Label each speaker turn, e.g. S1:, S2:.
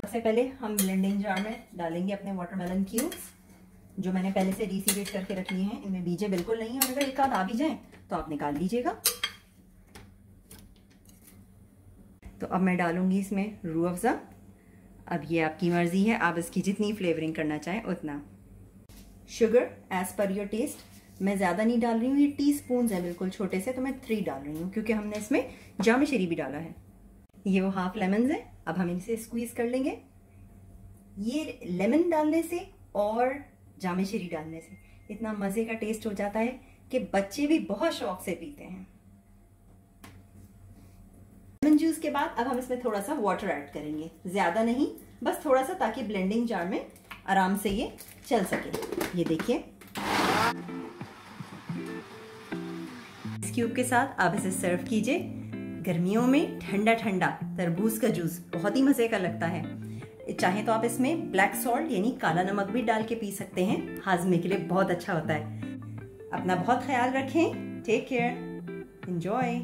S1: सबसे पहले हम ब्लेंडिंग जार में डालेंगे अपने वाटरमेलन क्यूब्स जो मैंने पहले से रिसीवेट करके रख लिए हैं। इनमें बीजे बिल्कुल नहीं है। अगर एक आध आ भी जाए तो आप निकाल लीजिएगा। तो अब मैं डालूँगी इसमें रू अफ़ज़ा अब ये आपकी मर्ज़ी है। आप इसकी जितनी फ्लेवरिंग करना चाहें, उतना। Sugar as per your taste मैं ज़्यादा नहीं डाल रही हूँ। ये टी स्पून है बिल्कुल छोटे से तो मैं थ्री डाल रही हूँ, क्योंकि हमने इसमें जाम शरी भी डाला है। ये वो हाफ़ लेमन है। अब हम इसे स्क्वीज कर लेंगे। ये लेमन डालने से और जामे शरी डालने से इतना मज़े का टेस्ट हो जाता है कि बच्चे भी बहुत शौक से पीते हैं। लेमन जूस के बाद अब हम इसमें थोड़ा सा वाटर ऐड करेंगे। ज़्यादा नहीं, बस थोड़ा सा ताकि ब्लेंडिंग जार में आराम से ये चल सके। ये देखिए। इस क्यूब के साथ आप इसे सर्व कीजिए। गर्मियों में ठंडा ठंडा तरबूज का जूस बहुत ही मज़े का लगता है। चाहे तो आप इसमें ब्लैक सॉल्ट यानी काला नमक भी डाल के पी सकते हैं। हाजमे के लिए बहुत अच्छा होता है। अपना बहुत ख्याल रखें। Take care enjoy